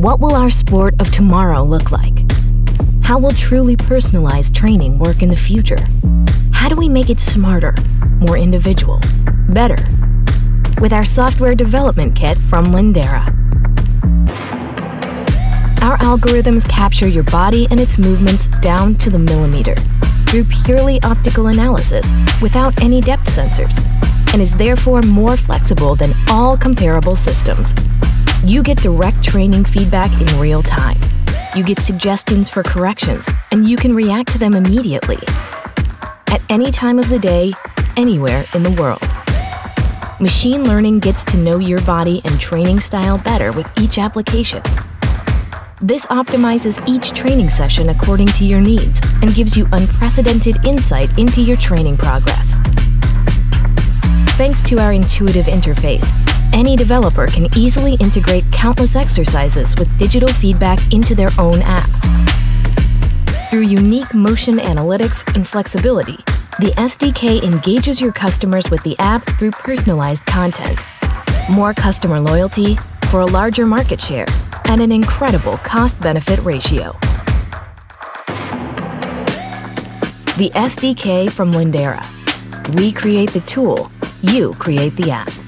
What will our sport of tomorrow look like? How will truly personalized training work in the future? How do we make it smarter, more individual, better? With our software development kit from Lindera. Our algorithms capture your body and its movements down to the millimeter through purely optical analysis without any depth sensors and is therefore more flexible than all comparable systems. You get direct training feedback in real time. You get suggestions for corrections, and you can react to them immediately. At any time of the day, anywhere in the world. Machine learning gets to know your body and training style better with each application. This optimizes each training session according to your needs and gives you unprecedented insight into your training progress. Thanks to our intuitive interface, any developer can easily integrate countless exercises with digital feedback into their own app. Through unique motion analytics and flexibility, the SDK engages your customers with the app through personalized content. More customer loyalty for a larger market share and an incredible cost-benefit ratio. The SDK from Lindera. We create the tool, you create the app.